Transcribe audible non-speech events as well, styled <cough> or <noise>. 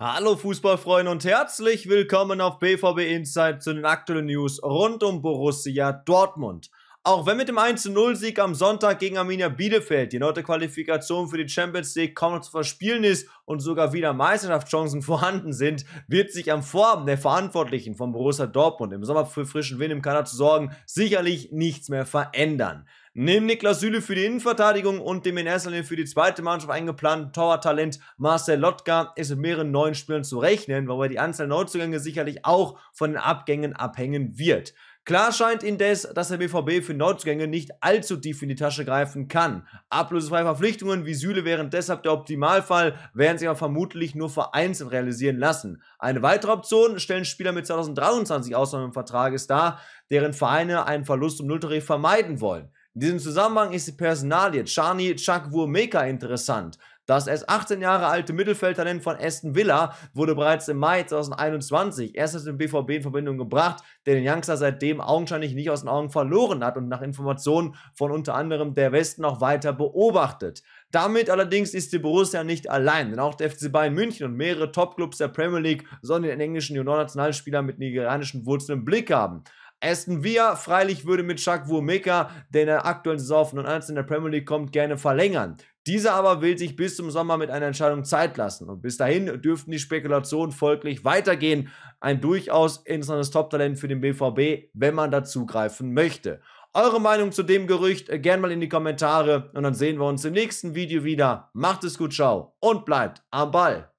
Hallo Fußballfreunde und herzlich willkommen auf BVB Insight zu den aktuellen News rund um Borussia Dortmund. Auch wenn mit dem 1-0-Sieg am Sonntag gegen Arminia Bielefeld die neue Qualifikation für die Champions League kaum noch zu verspielen ist und sogar wieder Meisterschaftschancen <laughs> vorhanden sind, wird sich am Vorhaben der Verantwortlichen von Borussia Dortmund im Sommer für frischen Wind im Kanal zu sorgen sicherlich nichts mehr verändern. Neben Niklas Süle für die Innenverteidigung und dem in erster Linie für die zweite Mannschaft eingeplanten Torwarttalent Marcel Lotka ist mit mehreren neuen Spielern zu rechnen, wobei die Anzahl Neuzugänge sicherlich auch von den Abgängen abhängen wird. Klar scheint indes, dass der BVB für Neuzugänge nicht allzu tief in die Tasche greifen kann. Ablösefreie Verpflichtungen wie Süle wären deshalb der Optimalfall, werden sich aber vermutlich nur vereinzelt realisieren lassen. Eine weitere Option stellen Spieler mit 2023 Ausnahmevertrages dar, deren Vereine einen Verlust um Nulltarif vermeiden wollen. In diesem Zusammenhang ist die Personalie Chani Chakwurmeka interessant. Das erst 18 Jahre alte Mittelfeldtalent von Aston Villa wurde bereits im Mai 2021 erst mit BVB in Verbindung gebracht, der den Youngster seitdem augenscheinlich nicht aus den Augen verloren hat und nach Informationen von unter anderem der Westen auch weiter beobachtet. Damit allerdings ist die Borussia nicht allein, denn auch der FC Bayern München und mehrere Topclubs der Premier League sollen den englischen Junior-Nationalspieler mit nigerianischen Wurzeln im Blick haben. Aston Villa freilich würde mit Chuck Wurmeka, der in der aktuellen Saison von 1 in der Premier League kommt, gerne verlängern. Dieser aber will sich bis zum Sommer mit einer Entscheidung Zeit lassen. Und bis dahin dürften die Spekulationen folglich weitergehen. Ein durchaus interessantes Top-Talent für den BVB, wenn man da zugreifen möchte. Eure Meinung zu dem Gerücht äh, gerne mal in die Kommentare und dann sehen wir uns im nächsten Video wieder. Macht es gut, ciao und bleibt am Ball.